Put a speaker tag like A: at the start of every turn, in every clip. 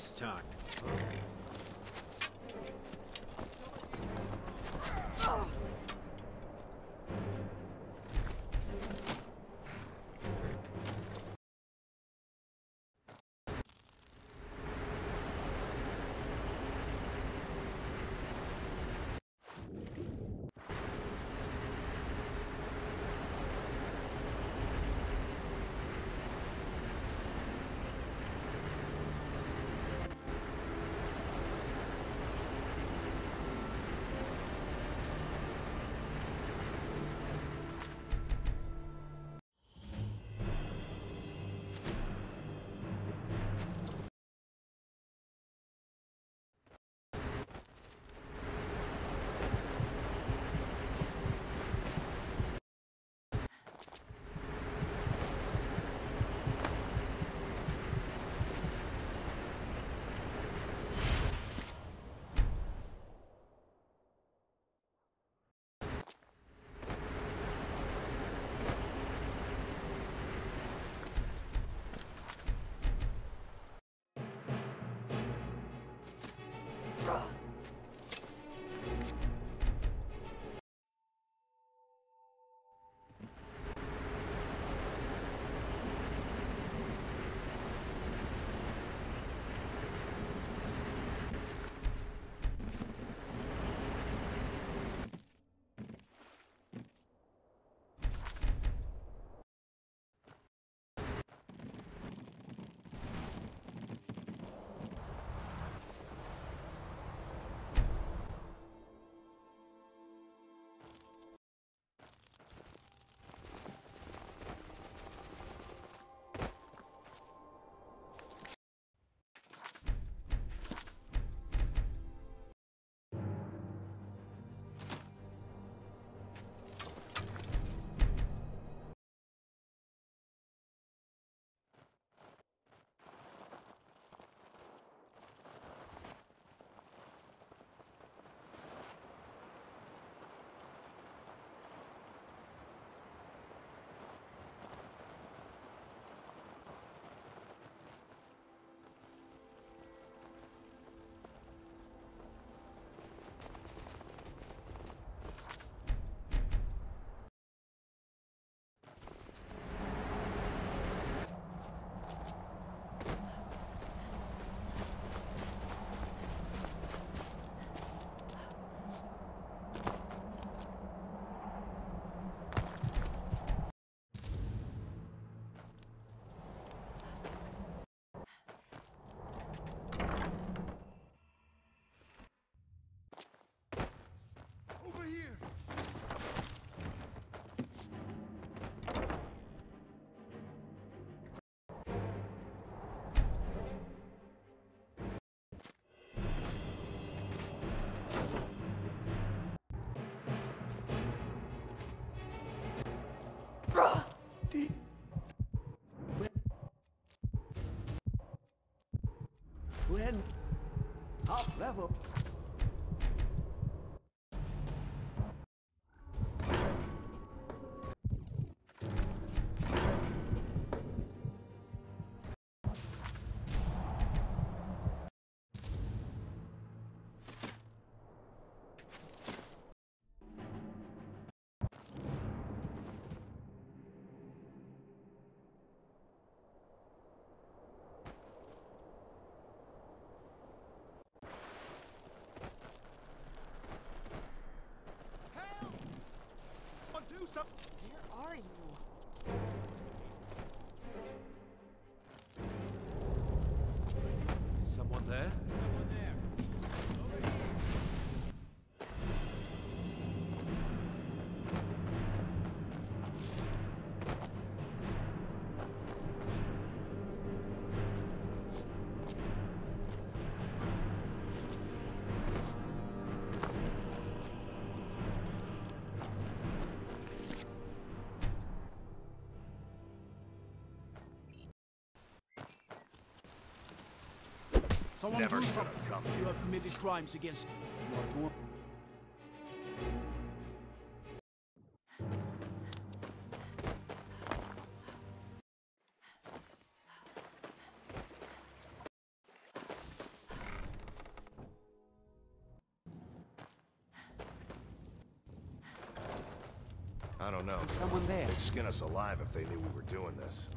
A: this time.
B: When top level.
C: Do
A: Someone
C: Never
B: do something.
C: Come.
B: You have committed crimes against. You are doing.
D: I don't know.
B: Someone there.
D: They'd skin us alive if they knew we were doing this.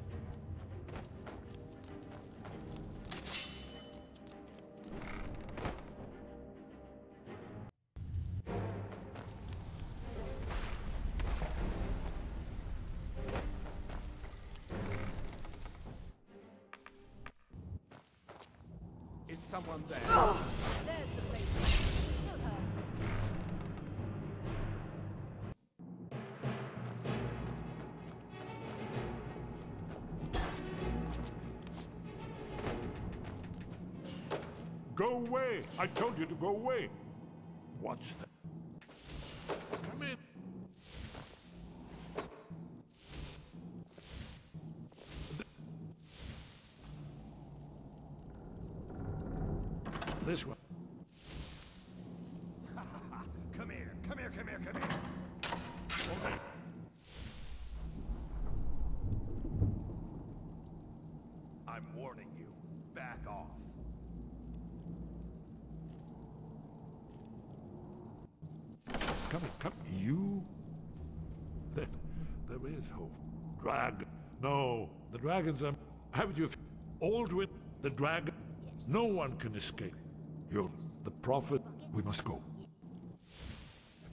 E: Away! I told you to go away! What's that? Come in! This one.
D: Come here, come here, come here, come here.
E: Okay.
D: I'm warning you. Back off.
E: Come, come, you? There, there is hope. Drag. No, the dragons are. Haven't you? Alduin, the dragon. No one can escape. You're the prophet. We must go.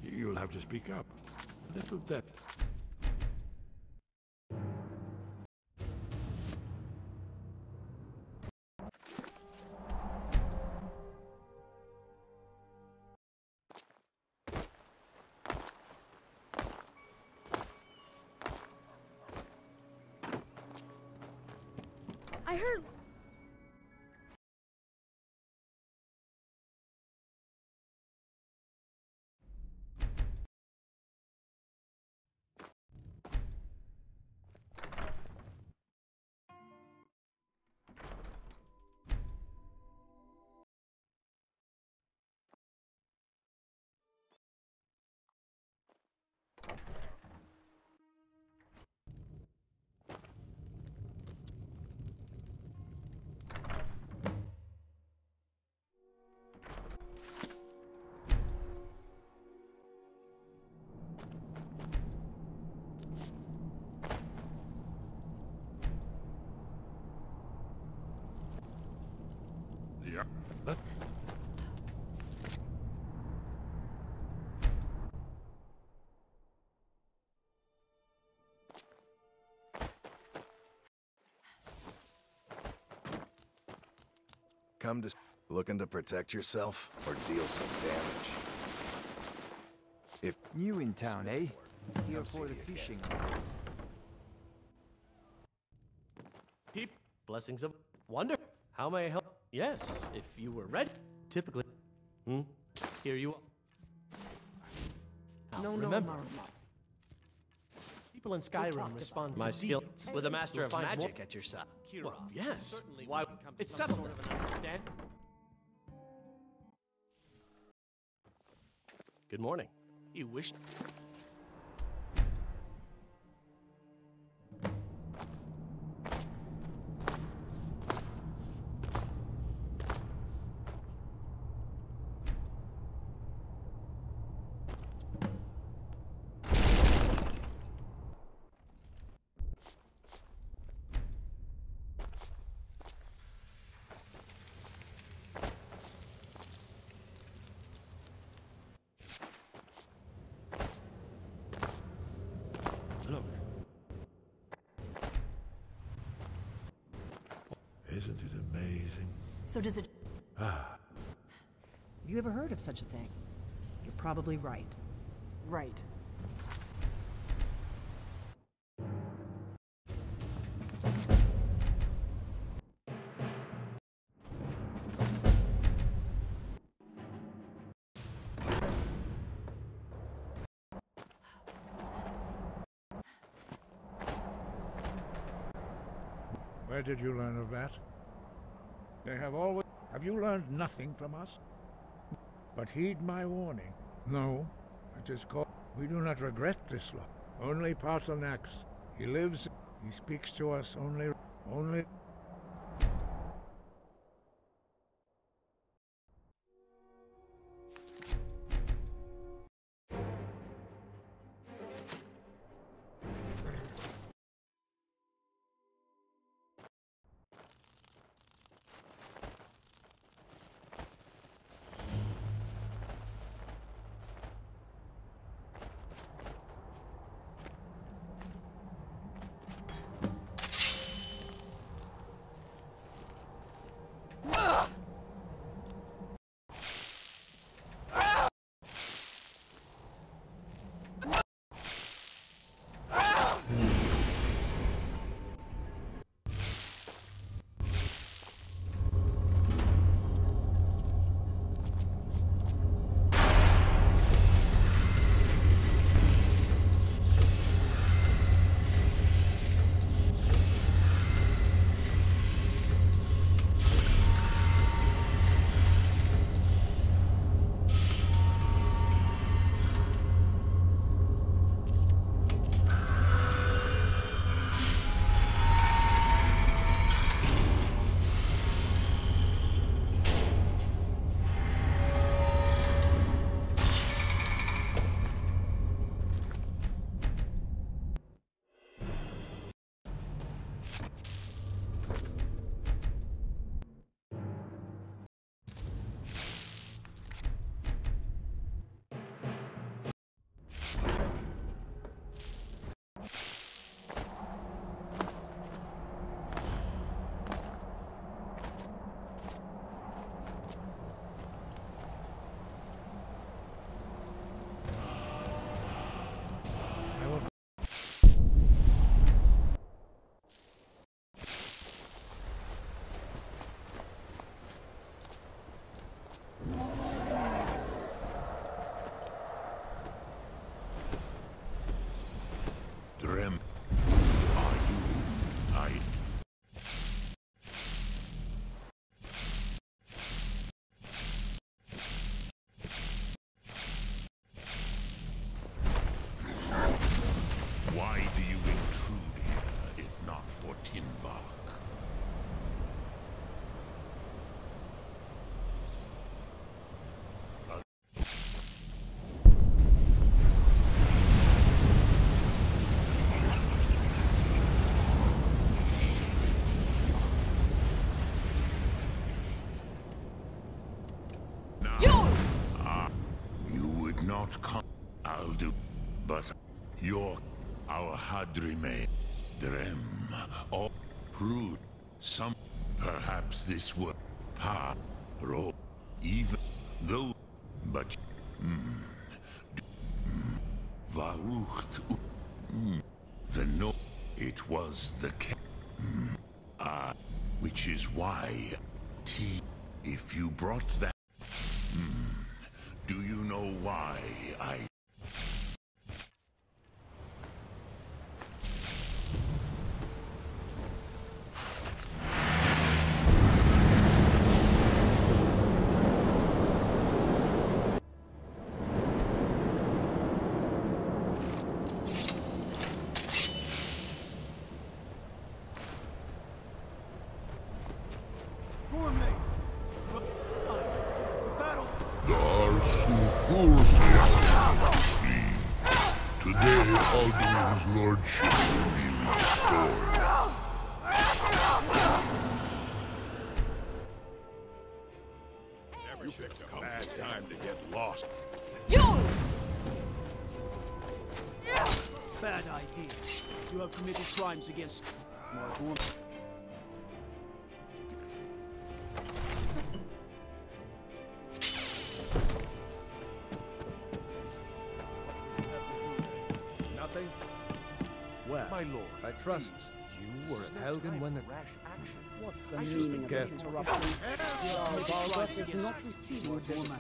E: You'll have to speak up. A little
F: I heard.
E: Yeah.
D: Come to looking to protect yourself or deal some damage. If
G: New in town, eh? Here
D: Come
G: for the fishing.
H: Peep, blessings of wonder. How may I help? Yes, if you were ready. Typically. Hmm? Here you are. Now,
F: No, no,
H: remember,
F: Marma.
H: people in Skyrim respond to
I: My skill
H: deeds.
I: with a master of magic
H: more-
I: at your side.
H: Well, yes.
I: Certainly
H: Why?
I: we can come to
H: It's
I: some
H: settled.
I: sort of an
H: understand. Good morning. You wish.
E: Isn't it amazing?
C: So does it.
E: Ah,
C: Have you ever heard of such a thing? You're probably right.
B: Right.
E: where did you learn of that? They have always. Have you learned nothing from us? But heed my warning. No, it is called. We do not regret this law. Only Paarthurnax. He lives. He speaks to us only. Only.
I: Not come. I'll do. But your, our Hadrime, Drem, or Prude, some, perhaps this were Pa, Ro, even though, but, hmm, Varucht, hmm, the no, it was the hmm, ah, which is why, T, if you brought that, do you know why I
J: You picked a bad time to get lost.
B: Bad idea. You have committed crimes against Smart woman.
G: Nothing?
K: Well,
G: My lord,
K: I trust you were at Helgen when the...
C: What's the
G: I just
C: meaning of this
G: get-
C: interruption? Your Balbert is not receiving this.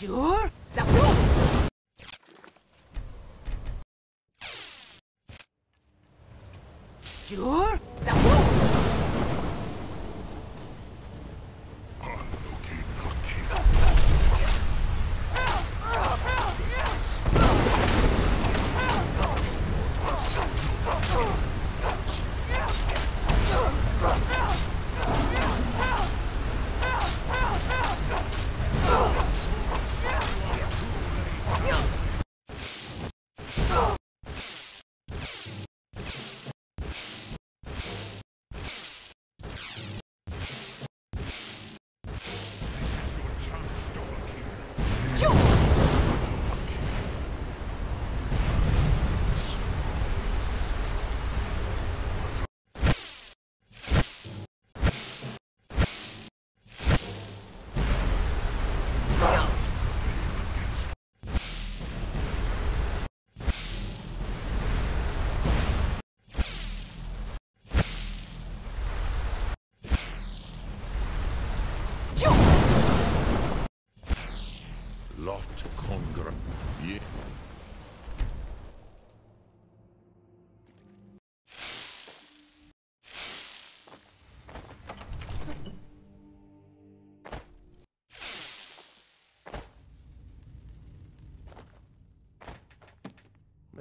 E: Jur? Zapru! Jur?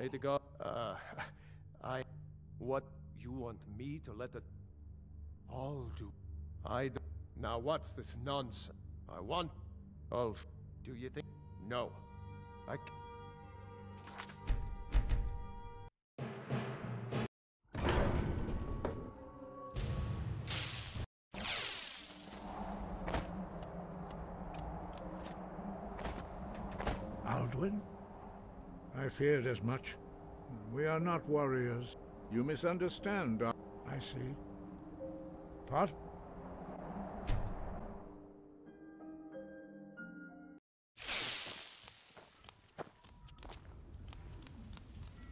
G: May the god... Uh, I... What? You want me to let it... All do... I... Do now what's this nonsense? I want... Ulf, do you think... No. I...
E: I feared as much. We are not warriors.
J: You misunderstand. Dar-
E: I see. Part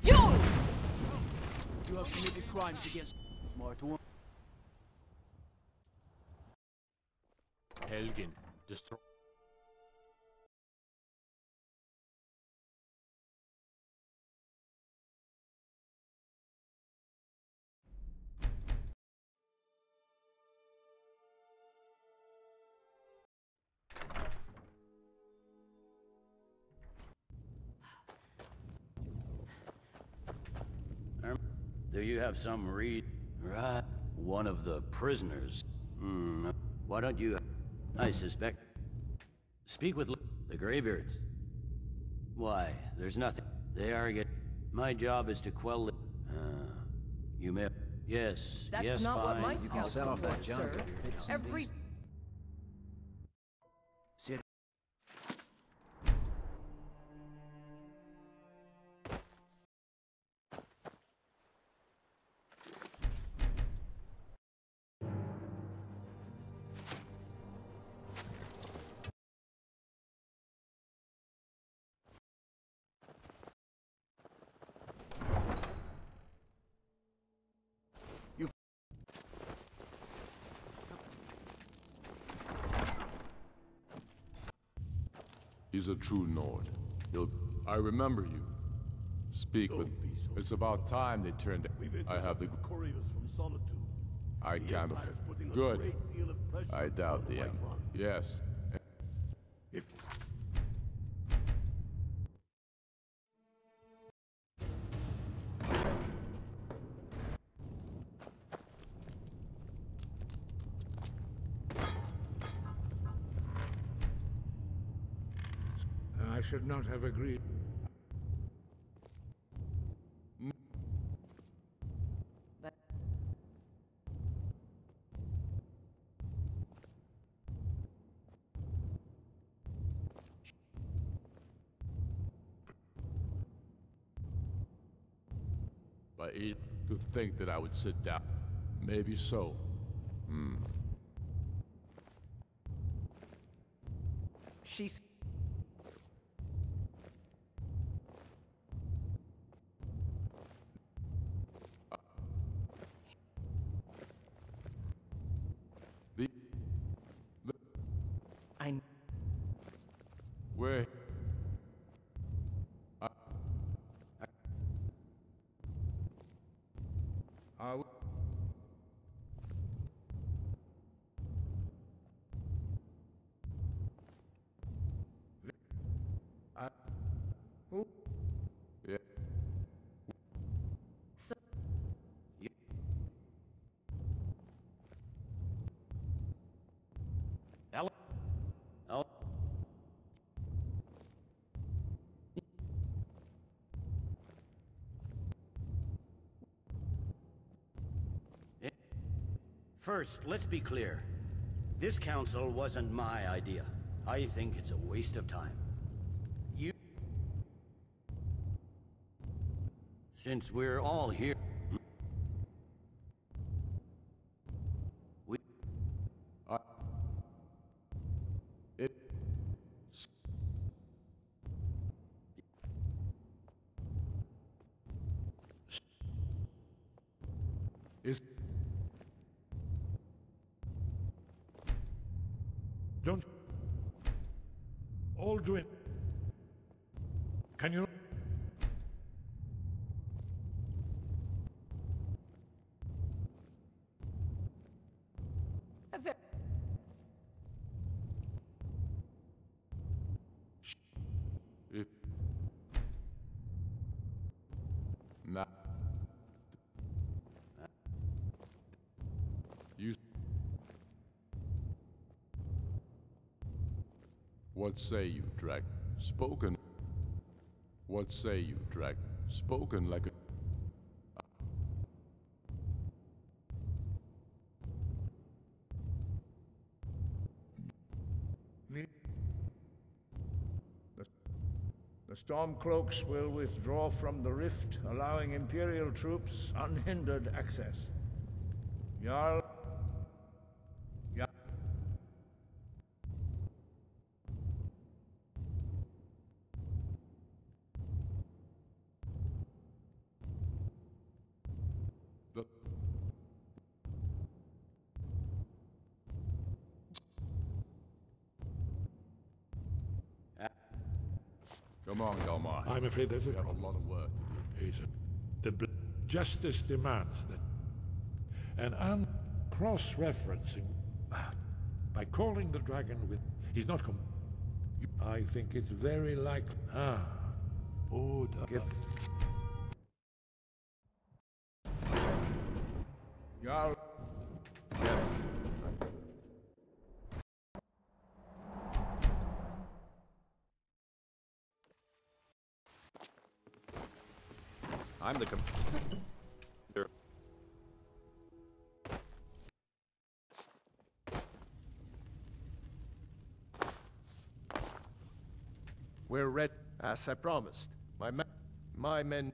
B: You! You have committed crimes against. Smart one.
G: Helgen, destroy.
L: Do you have some read? Right. One of the prisoners. Hmm. Why don't you... I suspect... Speak with the Greybeards. Why, there's nothing. They are get... My job is to quell the... Uh, you may... Yes,
F: That's
L: yes,
F: not
L: fine.
F: what my
L: You can
F: scouts
L: set off that junk.
F: sir.
L: It's
F: Every
M: He's a true Nord. He'll... I remember you. Speak with... It's about time they turned... I have the...
N: from Solitude.
M: I
N: The a
M: Good.
N: great deal of
M: I doubt the end. Yes.
E: I should not have agreed.
M: But it, to think that I would sit down. Maybe so. Hmm.
F: she's
M: The... the
F: I
M: where...
E: Are we... I... Who?
M: Yeah.
F: so
L: Ellen? Oh. Eh, First, let's be clear. This council wasn't my idea. I think it's a waste of time. You... Since we're all here... We...
M: It... Is...
E: Alduin... Can you...
M: What say you, Drag? Spoken. What say you, Drag? Spoken like a...
E: The,
O: The Stormcloaks will withdraw from the rift, allowing Imperial troops unhindered access. Jarl...
G: The Come Galmar.
E: I'm afraid there's a,
G: lot of work to do.
E: The justice demands that an un cross-referencing by calling the dragon with he's not com- I think it's very likely ah oh
O: Give... Jarl...
G: I'm the com- We're ready, as I promised. My my men.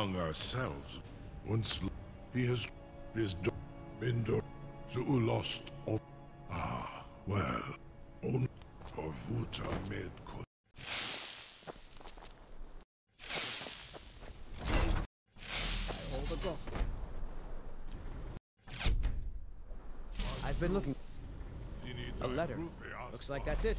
J: Among ourselves. Once he has his do- been do- Zu'u lost of Ah, well. On Orvuta made could
A: Hold the book. I've been looking. A letter. Looks like that's it.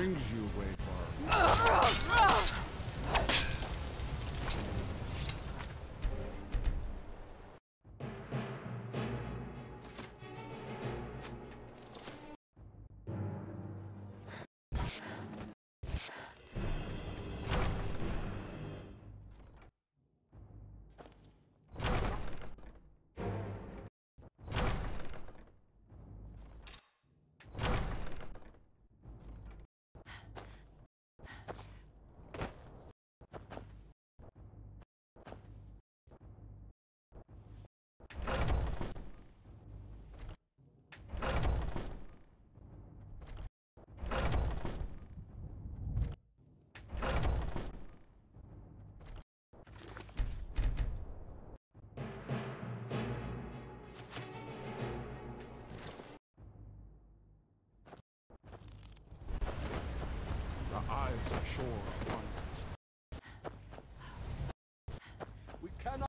G: Brings you, Wayfarer? Shore wanderers.
P: We cannot.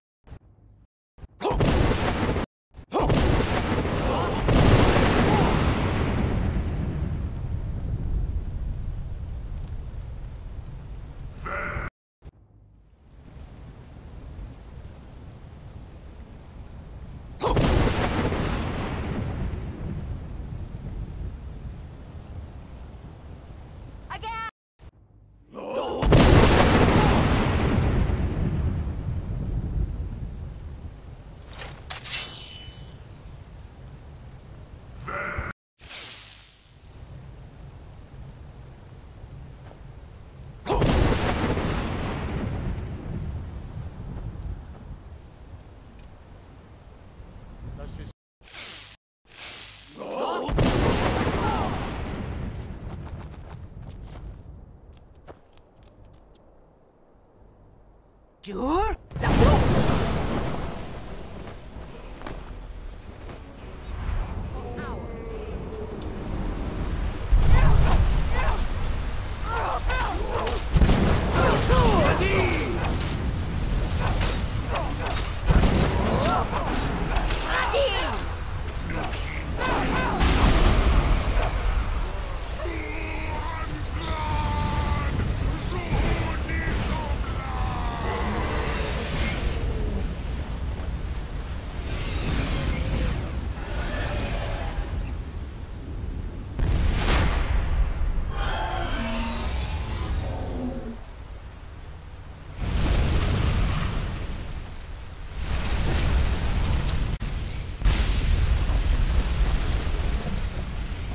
Q: Again!
P: Does his
R: Jur?